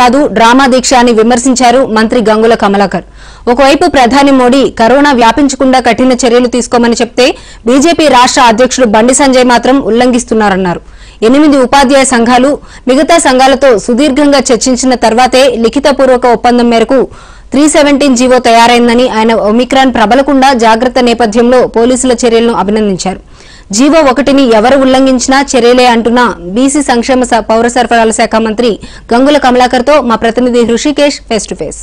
కాదు డ్రామా దీక్ష అని విమర్శించారు మంత్రి గంగుల కమలాకర్. ఒకవైపు ప్రధాని మోడీ కరోనా వ్యాపించకుండా కఠిన చర్యలు తీసుకోమని చెప్తే బీజేపీ రాష్ట్ర అధ్యక్షుడు బండి సంజయ్ మాత్రం ఉల్లంఘిస్తున్నారన్నారు. ఎనిమిది ఉపాధ్యాయ సంఘాలు మిగతా సంఘాలతో సుదీర్ఘంగా చర్చించిన తర్వాతే లిఖితపూర్వక ఒప్పందం మేరకు త్రీ సెవెంటీన్ జీవో తయారైందని ఆయన ఒమిక్రాన్ ప్రబలకుండా జాగ్రత్త నేపథ్యంలో పోలీసుల చర్యలను అభినందించారు. జీవో ఒకటిని ఎవరు ఉల్లంఘించినా చర్యలే అంటున్న బీసీ సంక్షేమ పౌర సరఫరాల శాఖ మంత్రి గంగుల కమలాకర్తో మా ప్రతినిధి Hrishikesh face to face.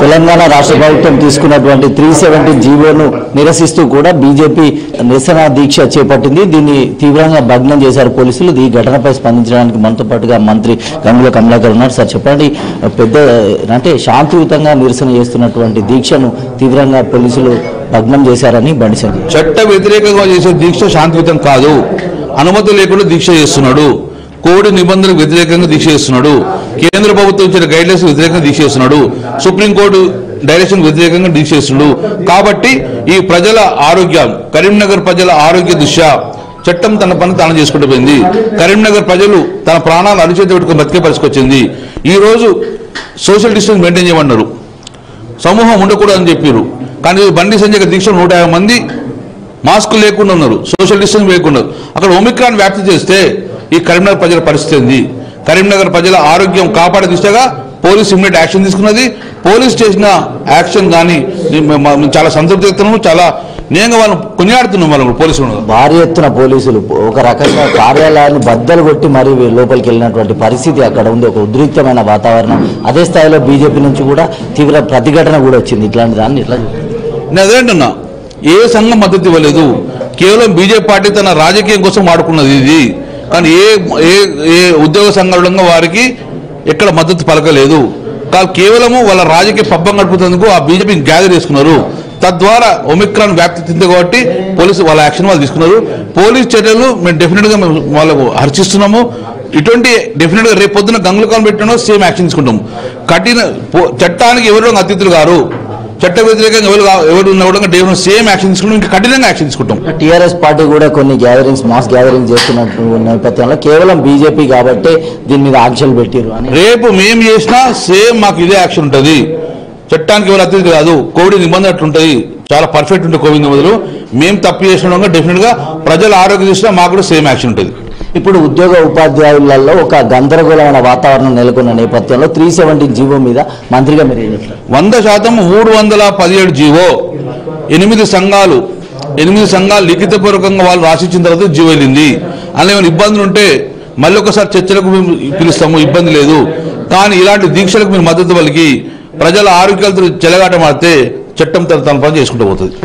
Telangana రాష్ట్ర ప్రభుత్వం తీసుకున్నటువంటి త్రీ సెవెంటీ జీవోను నిరసిస్తూ కూడా బీజేపీ నిరసన దీక్ష చేపట్టింది. దీన్ని తీవ్రంగా భగ్నం చేశారు పోలీసులు. ఈ ఘటనపై స్పందించడానికి మనతో పాటుగా మంత్రి గంగుల కమలాకర్ ఉన్నారు. సార్ చెప్పండి. పెద్ద అంటే శాంతియుతంగా నిరసన చేస్తున్నటువంటి దీక్షను తీవ్రంగా పోలీసులు భగ్నం చేశారని బండి చట్ట వ్యతిరేకంగా చేసే దీక్ష శాంతియుతం కాదు. అనుమతి లేకుండా దీక్ష చేస్తున్నాడు. కోవిడ్ నిబంధనలకు వ్యతిరేకంగా తీసేస్తున్నాడు. కేంద్ర ప్రభుత్వం ఇచ్చిన గైడ్లైన్స్ వ్యతిరేకంగా తీసేస్తున్నాడు. సుప్రీంకోర్టు డైరెక్షన్ వ్యతిరేకంగా తీసేస్తున్నాడు. కాబట్టి ఈ ప్రజల ఆరోగ్యం కరీంనగర్ ప్రజల ఆరోగ్య దృష్ట్యా చట్టం తన పని తాను చేసుకుంటూ పోయింది కరీంనగర్ ప్రజలు తన ప్రాణాలు అరిచేతి పెట్టుకుని బతికే పరిస్థితి ఈ రోజు సోషల్ డిస్టెన్స్ మెయింటైన్ చేయమన్నారు. సమూహం ఉండకూడదని చెప్పారు కానీ బండి సంజయ్ దీక్ష నూట యాభై మంది మాస్క్ లేకుండా ఉన్నారు. సోషల్ డిస్టెన్స్ లేకుండా అక్కడ ఒమిక్రాన్ వ్యాప్తి చేస్తే ఈ కరీంనగర్ ప్రజల పరిస్థితి కరీంనగర్ ప్రజల ఆరోగ్యం కాపాడే దిశగా పోలీస్ ఇమ్మీడియట్ యాక్షన్ తీసుకున్నది. పోలీస్ చేసిన యాక్షన్ కానీ చాలా సంతృప్తి చెప్తున్నాము చాలా నేంగా వాళ్ళని కొనియాడుతున్నాం వాళ్ళు పోలీసులు. భారీ ఎత్తున పోలీసులు ఒక రకంగా కార్యాలయాన్ని బద్దలు కొట్టి మరీ లోపలికి వెళ్ళినటువంటి పరిస్థితి అక్కడ ఉంది. ఒక ఉద్రిక్తమైన వాతావరణం. అదే స్థాయిలో బీజేపీ నుంచి కూడా తీవ్ర ప్రతిఘటన కూడా వచ్చింది. ఇట్లాంటి దాన్ని ఇట్లా నేను అదేంటున్నా ఏ సంఘం మద్దతు ఇవ్వలేదు. కేవలం బీజేపీ పార్టీ తన రాజకీయం కోసం వాడుకున్నది ఇది. కానీ ఏ ఏ ఏ ఉద్యోగ సంఘటనగా వారికి ఎక్కడ మద్దతు పలకలేదు. కాదు కేవలము వాళ్ళ రాజకీయ పబ్బం గడుపుతందుకు ఆ బీజేపీని గ్యాదర్ చేసుకున్నారు. తద్వారా ఒమిక్రాన్ వ్యాప్తి తింది కాబట్టి పోలీసు వాళ్ళ యాక్షన్ వాళ్ళు తీసుకున్నారు. పోలీస్ చర్యలు మేము డెఫినెట్గా మేము వాళ్ళకు హర్చిస్తున్నాము ఇటువంటి డెఫినెట్గా రేపు పొద్దున గంగులకాలం పెట్టినా సేమ్ యాక్షన్ తీసుకుంటాం. కఠిన పో- చట్టానికి ఎవరు అతిథులు గారు చట్ట వ్యతిరేకంగా ఎవరు ఎవరు ఉన్నా కూడా సేమ్ యాక్షన్ తీసుకుంటాం ఇంకా కఠినంగా యాక్షన్ తీసుకుంటాం. టీఆర్ఎస్ పార్టీ కూడా కొన్ని గ్యాదరింగ్స్ మాస్ గ్యాదరింగ్ చేస్తున్నట్టు నేపథ్యంలో కేవలం బీజేపీ కాబట్టి దీని మీద ఆంక్షలు పెట్టారు రేపు మేము చేసినా సేమ్ మాకు ఇదే యాక్షన్ ఉంటుంది. చట్టానికి ఎవరు అతిథి కాదు కోవిడ్ నిబంధన అట్లుంటుంది చాలా పర్ఫెక్ట్ ఉంటుంది కోవిడ్ నిబంధనలు. మేము తప్పు చేసిన డెఫినెట్గా ప్రజల ఆరోగ్య దృష్ట్యా మాకు కూడా సేమ్ యాక్షన్ ఉంటుంది. ఇప్పుడు ఉద్యోగ ఉపాధ్యాయులలో ఒక గందరగోళమైన వాతావరణం నెలకొన్న నేపథ్యంలో త్రీ సెవెంటీ జీవో మీద మంత్రిగా మీరు ఏం చెప్తారు? వంద శాతం మూడు వందల పదిహేడు జీవో. ఎనిమిది సంఘాలు ఎనిమిది సంఘాలు లిఖితపూర్వకంగా వాళ్ళు రాసిచ్చిన తర్వాత జీవో వెళ్ళింది. అందులో ఏమైనా ఇబ్బందులు ఉంటే మళ్ళీ ఒకసారి చర్చలకు మేము పిలుస్తాము ఇబ్బంది లేదు. కానీ ఇలాంటి దీక్షలకు మీరు మద్దతు పలికి ప్రజల ఆరోగ్యాలతో చెలగాటమాడితే చట్టం తన తన పని చేసుకుంటూ పోతుంది.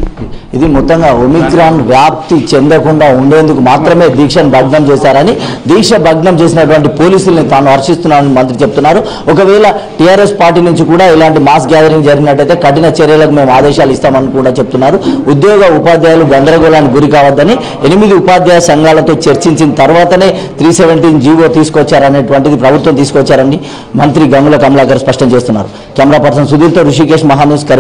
ఇది మొత్తంగా ఒమిక్రాన్ వ్యాప్తి చెందకుండా ఉండేందుకు మాత్రమే దీక్షను భగ్నం చేశారని దీక్ష భగ్నం చేసినటువంటి పోలీసుల్ని తాను హర్షిస్తున్నానని మంత్రి చెప్తున్నారు. ఒకవేళ టీఆర్ఎస్ పార్టీ నుంచి కూడా ఇలాంటి మాస్ గ్యాదరింగ్ జరిగినట్టయితే కఠిన చర్యలకు మేము ఆదేశాలు ఇస్తామని కూడా చెప్తున్నారు. ఉద్యోగ ఉపాధ్యాయులు గందరగోళానికి గురి కావద్దని ఎనిమిది ఉపాధ్యాయ సంఘాలతో చర్చించిన తర్వాతనే త్రీ సెవెంటీన్ జీవో తీసుకొచ్చారనేటువంటిది ప్రభుత్వం తీసుకొచ్చారని మంత్రి గంగుల కమలాకర్ స్పష్టం చేస్తున్నారు. కెమెరా పర్సన్ సుధీర్తో ఋషికేష్ మహానూస్ కరీం